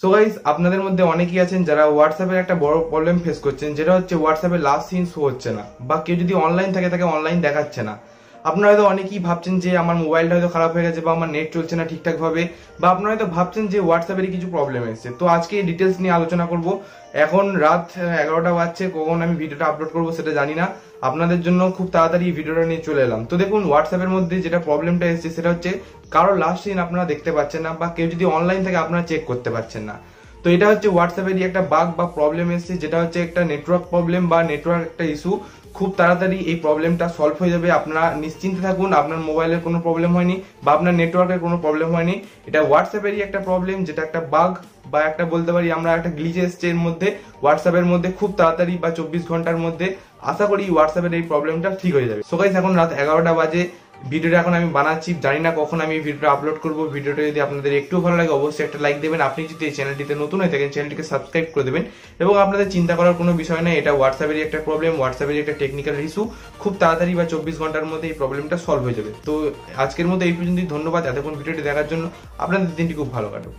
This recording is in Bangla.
সো গাইস আপনাদের মধ্যে অনেকেই আছেন যারা হোয়াটসঅ্যাপের একটা বড় প্রবলেম ফেস করছেন, যেটা হচ্ছে হোয়াটসঅ্যাপে লাস্ট সিন শো হচ্ছে না, বা কেউ যদি অনলাইন থাকে তাকে অনলাইন দেখাচ্ছে না। আপনারা হয়তো অনেকেই ভাবছেন যে আমার মোবাইলটা হয়তো খারাপ হয়ে গেছে বা আমার নেট চলছে না ঠিকঠাক ভাবে বা আপনারা হয়তো ভাবছেন যে হোয়াটসঅ্যাপের কিছু প্রবলেম এসেছে। তো আজকে এই ডিটেলস নিয়ে আলোচনা করব। এখন রাত এগারোটা বাজছে, কখন আমি ভিডিওটা আপলোড করব সেটা জানি না। আপনাদের জন্য খুব তাড়াতাড়ি ভিডিওটা নিয়ে চলে এলাম। তো দেখুন হোয়াটসঅ্যাপের মধ্যে যেটা প্রবলেমটা এসেছে সেটা হচ্ছে, কারও লাস্ট সিন আপনারা দেখতে পাচ্ছেন না বা কেউ যদি অনলাইন থেকে আপনারা চেক করতে পারছেন না। তো এটা হচ্ছে হোয়াটসঅ্যাপেরই একটা বাগ বা প্রবলেম এসেছে, যেটা হচ্ছে একটা নেটওয়ার্ক প্রবলেম বা নেটওয়ার্ক একটা ইস্যু খুব তাড়াতাড়ি এই প্রবলেমটা সলভ হয়ে যাবে। আপনারা নিশ্চিন্তে থাকুন, আপনার মোবাইলের কোনো প্রবলেম হয়নি বা আপনার নেটওয়ার্কের কোনো প্রবলেম হয়নি। এটা হোয়াটসঅ্যাপেরই একটা প্রবলেম যেটা একটা বাগ বা একটা বলতে পারি আমরা একটা গ্লিচে এসছে এর মধ্যে। হোয়াটসঅ্যাপের মধ্যে খুব তাড়াতাড়ি বা চব্বিশ ঘণ্টার মধ্যে আশা করি হোয়াটসঅ্যাপের এই প্রবলেমটা ঠিক হয়ে যাবে। সো গাইস এখন রাত এগারোটা বাজে। ভিডিওটা এখন আমি বানাচ্ছি, জানি না কখন আমি ভিডিওটা আপলোড করব। ভিডিওটা যদি আপনাদের একটু ভালো লাগে, অবশ্যই একটা লাইক দেবেন। আপনি যদি এই চ্যানেলটিতে নতুন হয়ে থাকেন চ্যানেলটিকে সাবস্ক্রাইব করে দেবেন। এবং আপনাদের চিন্তা করার কোনো বিষয় নেই, এটা হোয়াটসঅ্যাপেরই একটা প্রবলেম হোয়াটসঅ্যাপের একটা টেকনিক্যাল ইস্যু খুব তাড়াতাড়ি বা চব্বিশ ঘণ্টার মধ্যে এই প্রবলেমটা সলভ হয়ে যাবে। তো আজকের মধ্যে এই পর্যন্তই, ধন্যবাদ এতক্ষণ ভিডিওটি দেখার জন্য। আপনাদের দিনটি খুব ভালো কাটুক।